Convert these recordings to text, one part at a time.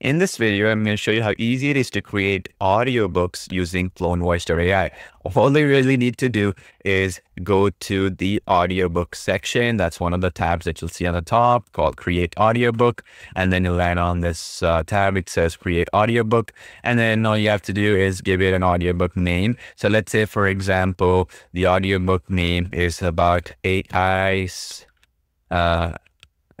In this video, I'm going to show you how easy it is to create audiobooks using CloneVoice.ai. All you really need to do is go to the audiobook section. That's one of the tabs that you'll see on the top called Create Audiobook. And then you'll land on this uh, tab. It says Create Audiobook. And then all you have to do is give it an audiobook name. So let's say, for example, the audiobook name is about AI's uh,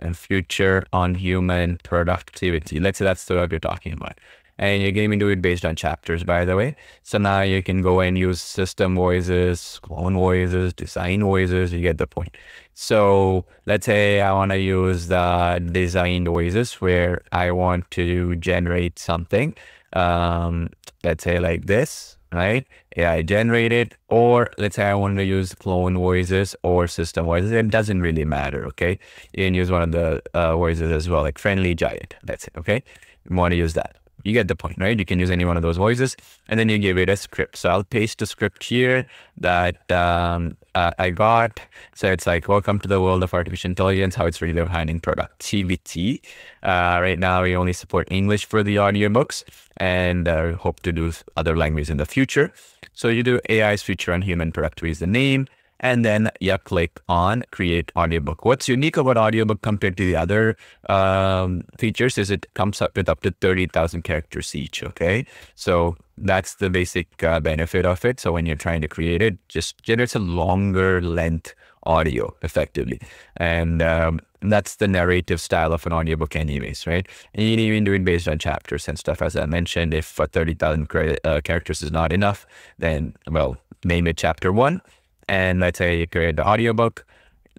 and future on human productivity. Let's say that's the what you're talking about. And you're going to do it based on chapters, by the way. So now you can go and use system voices, clone voices, design voices. You get the point. So let's say I want to use the design voices where I want to generate something. Um, let's say like this right? AI generated, or let's say I want to use clone voices or system voices. It doesn't really matter, okay? You can use one of the uh, voices as well, like friendly giant. That's it, okay? You want to use that you get the point, right? You can use any one of those voices and then you give it a script. So I'll paste the script here that um, uh, I got. So it's like, welcome to the world of artificial intelligence, how it's really defining productivity. Uh, right now, we only support English for the audiobooks and uh, hope to do other languages in the future. So you do AI's future on human productivity is the name and then you click on create audiobook. What's unique about audiobook compared to the other um, features is it comes up with up to 30,000 characters each. Okay. So that's the basic uh, benefit of it. So when you're trying to create it, just generates a longer length audio effectively. And um, that's the narrative style of an audiobook anyways, right? And you can even do it based on chapters and stuff. As I mentioned, if uh, 30,000 uh, characters is not enough, then, well, name it chapter one and let's say you create the audiobook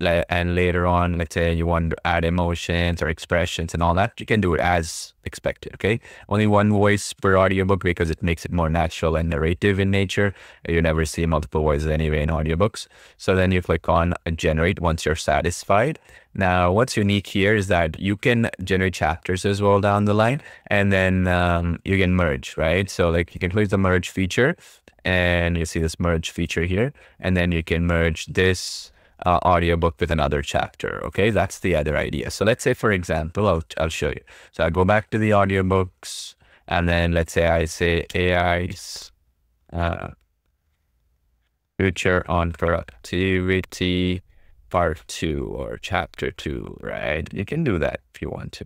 and later on, let's say you want to add emotions or expressions and all that, you can do it as expected. Okay. Only one voice per audiobook because it makes it more natural and narrative in nature. You never see multiple voices anyway in audiobooks. So then you click on generate once you're satisfied. Now, what's unique here is that you can generate chapters as well down the line and then um, you can merge, right? So like you can click the merge feature and you see this merge feature here, and then you can merge this uh, audiobook with another chapter. Okay, that's the other idea. So let's say, for example, I'll, I'll show you. So I go back to the audiobooks, and then let's say I say AI's uh, future on productivity part two or chapter two, right? You can do that if you want to.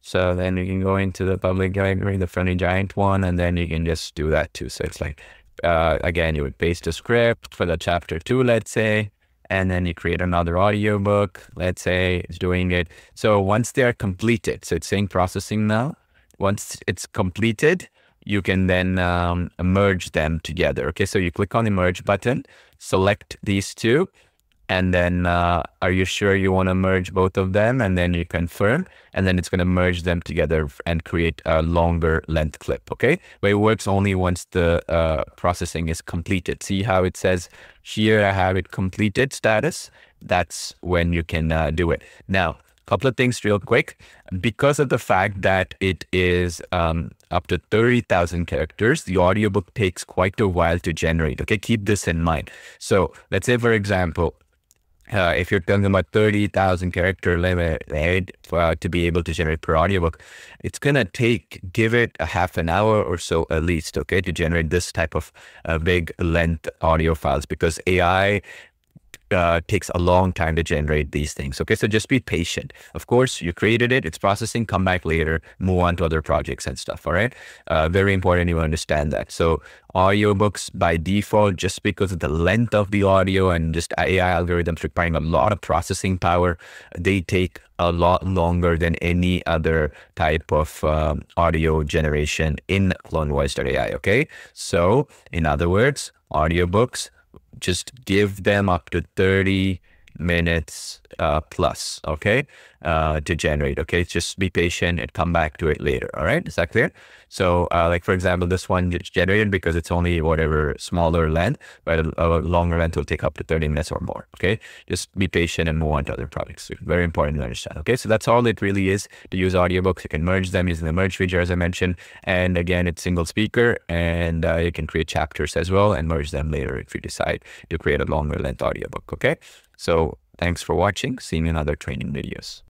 So then you can go into the public library, the friendly giant one, and then you can just do that too. So it's like uh, again, you would paste a script for the chapter two, let's say, and then you create another audiobook, let's say it's doing it. So once they're completed, so it's saying processing now. Once it's completed, you can then um, merge them together. Okay, so you click on the merge button, select these two, and then uh, are you sure you want to merge both of them? And then you confirm and then it's going to merge them together and create a longer length clip okay? But it works only once the uh, processing is completed. See how it says here i have it completed status. That's when you can uh, do it. Now a couple of things real quick. Because of the fact that it is um, up to 30,000 characters the audiobook takes quite a while to generate okay? Keep this in mind. So let's say for example uh, if you're talking about 30,000 character limit right, for, uh, to be able to generate per audiobook, it's going to take, give it a half an hour or so at least, okay, to generate this type of uh, big length audio files because AI uh, takes a long time to generate these things. Okay, so just be patient. Of course, you created it, it's processing, come back later, move on to other projects and stuff. All right, uh, very important you understand that. So audiobooks by default, just because of the length of the audio and just AI algorithms requiring a lot of processing power, they take a lot longer than any other type of um, audio generation in CloneVoice.ai. Okay, so in other words, audiobooks just give them up to 30 minutes uh, plus, okay, uh, to generate. Okay, just be patient and come back to it later. All right, is that clear? So, uh, like for example, this one gets generated because it's only whatever smaller length, but a, longer length will take up to 30 minutes or more. Okay, just be patient and move on to other projects. Very important to understand. Okay, so that's all it really is to use audiobooks. You can merge them using the merge feature, as I mentioned, and again, it's single speaker, and uh, you can create chapters as well and merge them later if you decide to create a longer length audiobook. Okay. So thanks for watching. See you in other training videos.